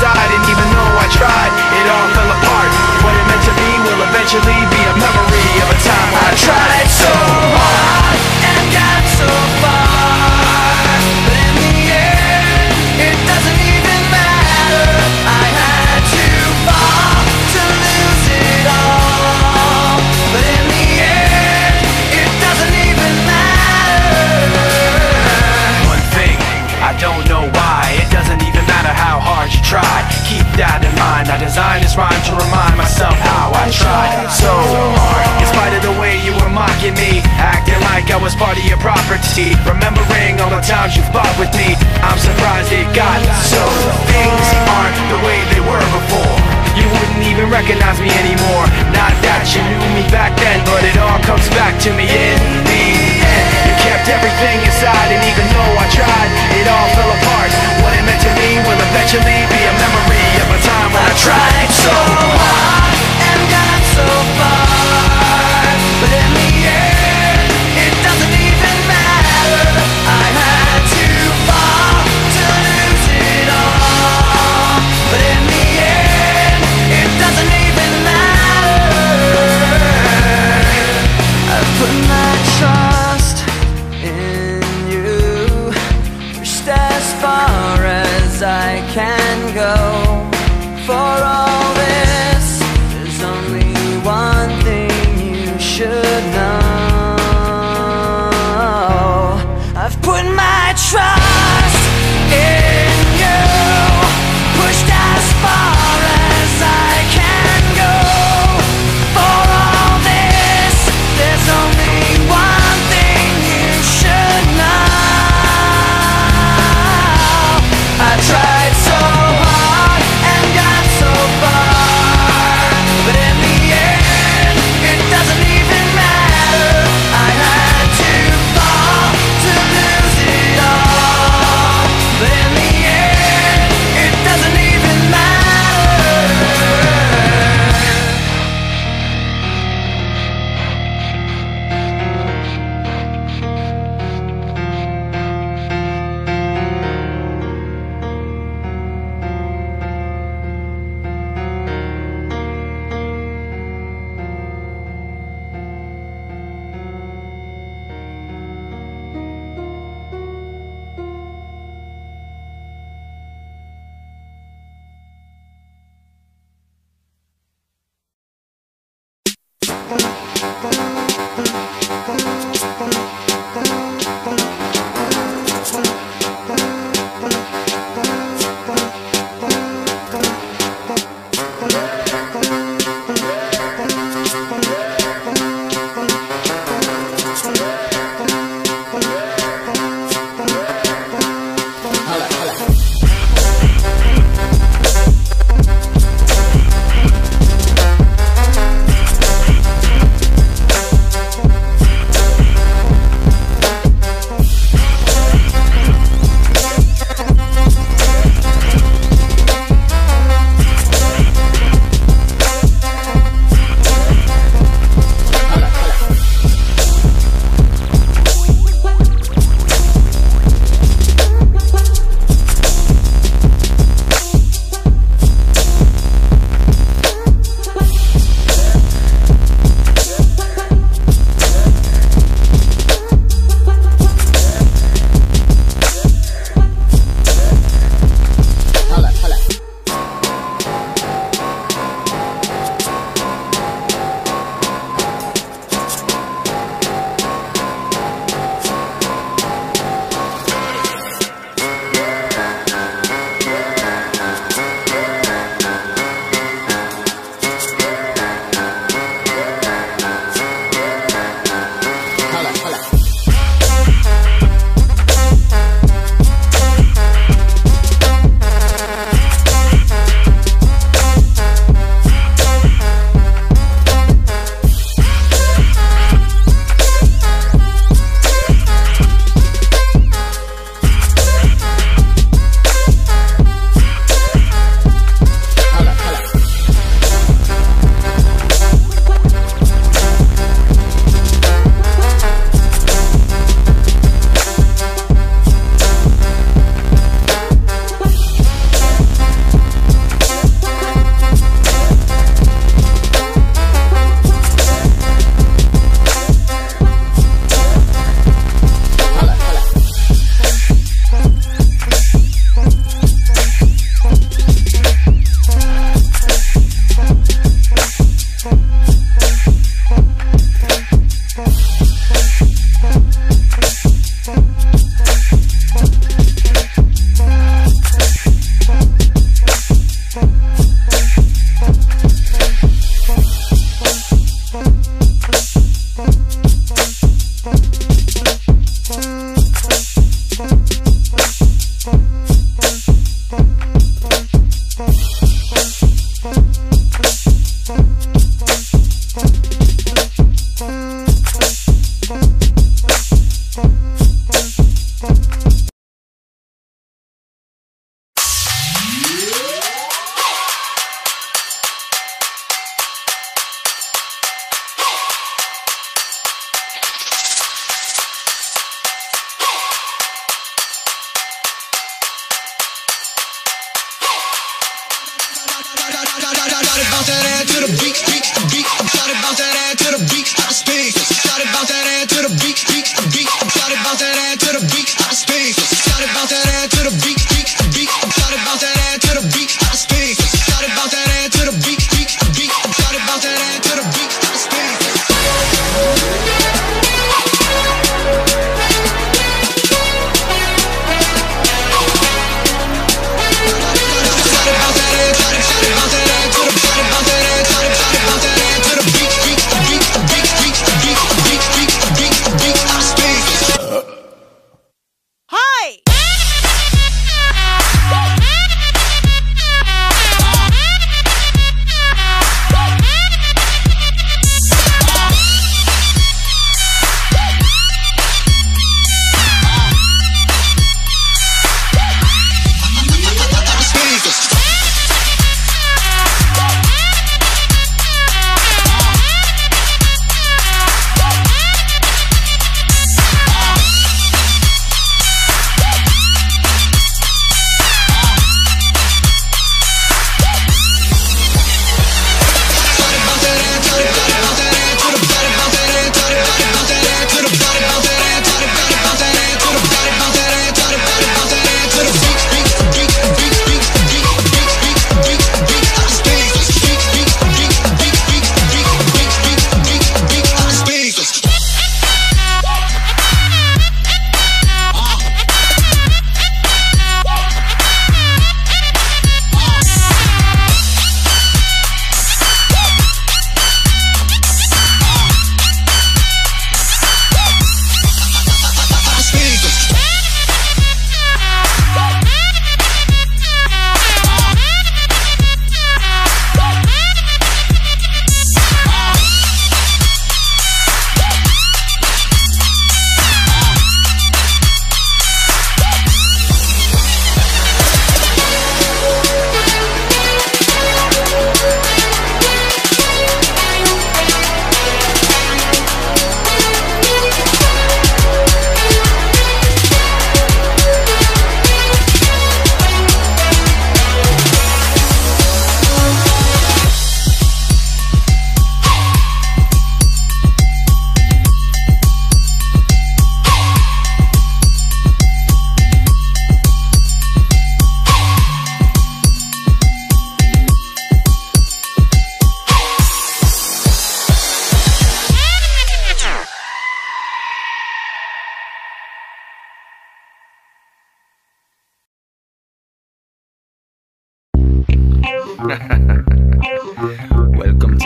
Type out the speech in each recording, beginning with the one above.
inside, and even though I tried, know why. It doesn't even matter how hard you try. Keep that in mind. I designed this rhyme to remind myself how I tried so hard. In spite of the way you were mocking me, acting like I was part of your property. Remembering all the times you fought with me, I'm surprised it got so. Things aren't the way they were before. You wouldn't even recognize me anymore. Not that you knew me back then, but it all comes back to me in eventually be a memory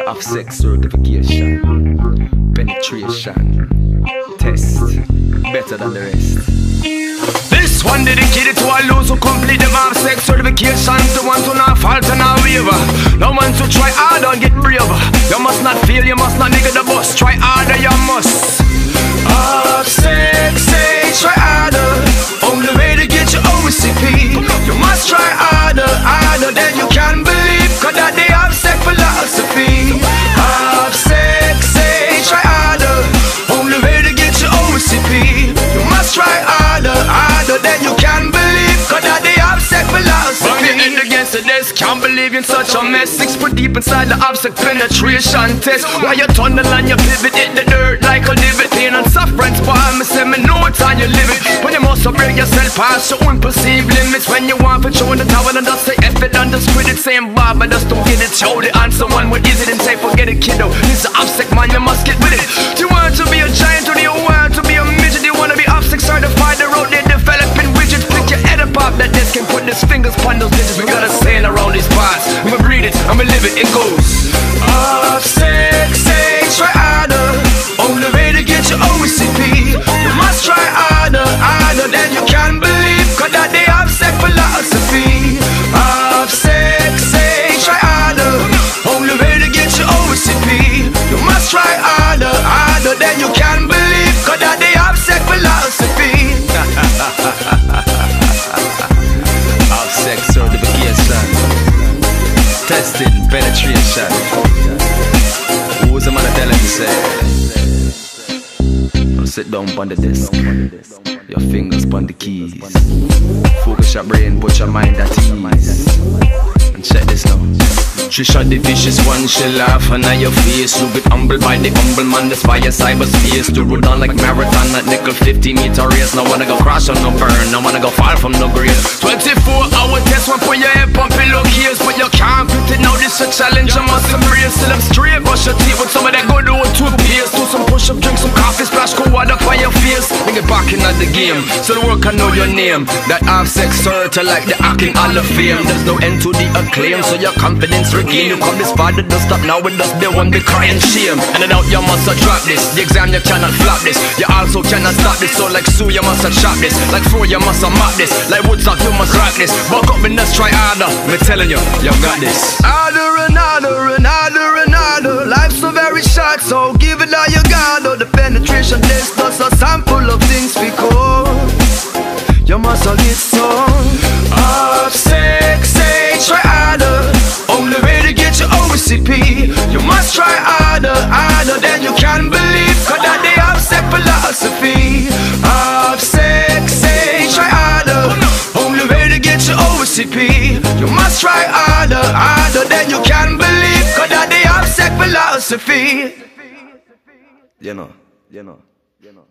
your OffSec certification. Penetration. Test. Better than the rest. This one dedicated to all those who complete them OffSec certification. The ones who not falter now waver. No one to try harder and get braver. You must not fail, you must not nigga the bus. Try harder, you must. OffSec, say try harder. Only way to get your OSCP. You must try harder, harder than you can't believe in such a mess. Six foot deep inside the OffSec penetration test. Why you tunnel and you pivot, hit the dirt like a divot. Pain and suffering spoil me, say me it's on your limit. When you must break yourself past your own perceived limits. When you want to show the tower and just say F it and just quit it. Saying I just don't get it. Show the answer one, what is it? And say forget it, kiddo. This is OffSec, man, you must get with it. Do you want to be a giant or do these fingers upon those digits. We got a saying around these parts. I'ma it, I'ma live it, it goes. Sit down on the desk. Your fingers on the keys. Focus your brain, put your mind at ease. And check this out. She shot the vicious one, she laugh and at your face You get humbled by the humble man that's by your cyberspace To run on like marathon at nickel 50 meter race. No wanna go crash on no burn, no wanna go fall from no grave 24 hour test, one put your head on pillowcase But you can't quit it. Now, this a challenge I must embrace. Till I'm straight, brush your teeth with some of that good old toothpaste. Do some push up, drink some coffee, splash cold water for your face. Then get back in the game, so the world can know your name. That half sex circle like the acting all of fame. There's no end to the acclaim, so your confidence again You come this far, don't stop now with us, they won't be crying shame. And I doubt you must have this. The exam you cannot flop this. You also cannot stop this. So like Sue you must shot this. Like Fro you must have mocked this. Like Woodstock you must rock this. Buck up and let's try harder. Me telling you, you got this. Harder and harder and harder and harder. Life's so very short so give it all you got. Oh the penetration test just a sample of things we call. You must some OSCP You must try harder, harder than you can believe. Cause that they have set philosophy. You know, you know, you know